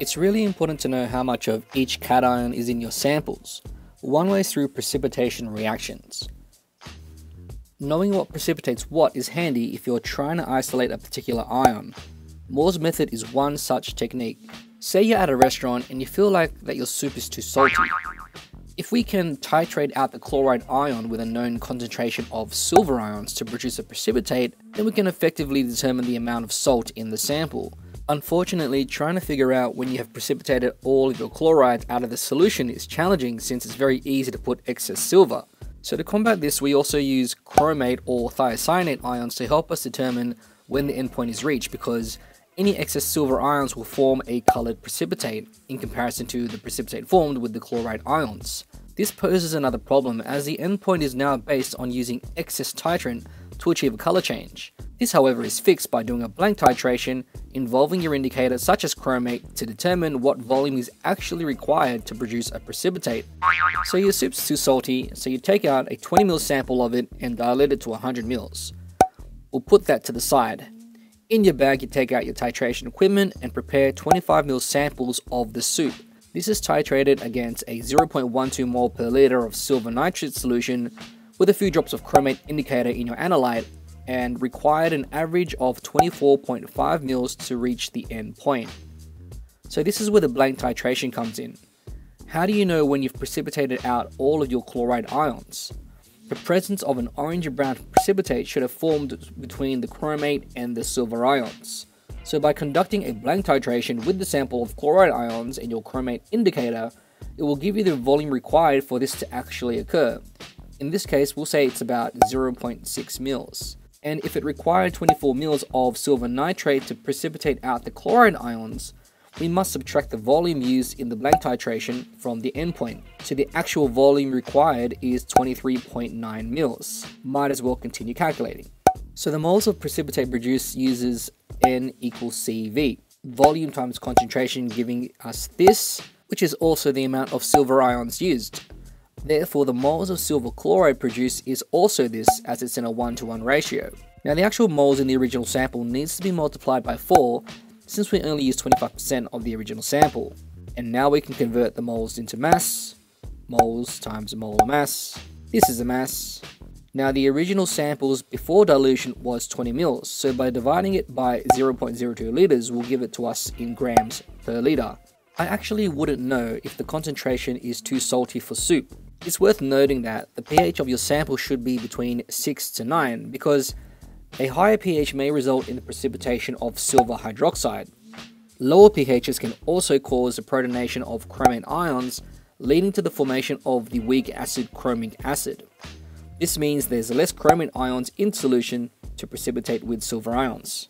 It's really important to know how much of each cation is in your samples. One way through precipitation reactions. Knowing what precipitates what is handy if you're trying to isolate a particular ion. Mohr's method is one such technique. Say you're at a restaurant and you feel like that your soup is too salty. If we can titrate out the chloride ion with a known concentration of silver ions to produce a precipitate, then we can effectively determine the amount of salt in the sample. Unfortunately, trying to figure out when you have precipitated all of your chlorides out of the solution is challenging since it's very easy to put excess silver. So to combat this, we also use chromate or thiocyanate ions to help us determine when the endpoint is reached because any excess silver ions will form a colored precipitate in comparison to the precipitate formed with the chloride ions. This poses another problem as the endpoint is now based on using excess titrant to achieve a color change. This however is fixed by doing a blank titration involving your indicator such as chromate to determine what volume is actually required to produce a precipitate. So your soup's too salty, so you take out a 20ml sample of it and dilute it to 100ml. We'll put that to the side. In your bag, you take out your titration equipment and prepare 25ml samples of the soup. This is titrated against a 0.12 mol per liter of silver nitrate solution with a few drops of chromate indicator in your analyte and required an average of 24.5 mils to reach the end point. So this is where the blank titration comes in. How do you know when you've precipitated out all of your chloride ions? The presence of an orange-brown precipitate should have formed between the chromate and the silver ions. So by conducting a blank titration with the sample of chloride ions and your chromate indicator, it will give you the volume required for this to actually occur. In this case, we'll say it's about 0.6 mils. And if it required 24 mils of silver nitrate to precipitate out the chloride ions, we must subtract the volume used in the blank titration from the endpoint. So the actual volume required is 23.9 mils. Might as well continue calculating. So the moles of precipitate produced uses N equals CV, volume times concentration giving us this, which is also the amount of silver ions used. Therefore, the moles of silver chloride produced is also this as it's in a 1 to 1 ratio. Now the actual moles in the original sample needs to be multiplied by 4 since we only use 25% of the original sample. And now we can convert the moles into mass, moles times molar mass, this is a mass. Now the original samples before dilution was 20 mils, so by dividing it by 0.02 liters will give it to us in grams per liter. I actually wouldn't know if the concentration is too salty for soup. It's worth noting that the pH of your sample should be between 6 to 9 because a higher pH may result in the precipitation of silver hydroxide. Lower pHs can also cause the protonation of chromate ions, leading to the formation of the weak acid chromic acid. This means there's less chromate ions in solution to precipitate with silver ions.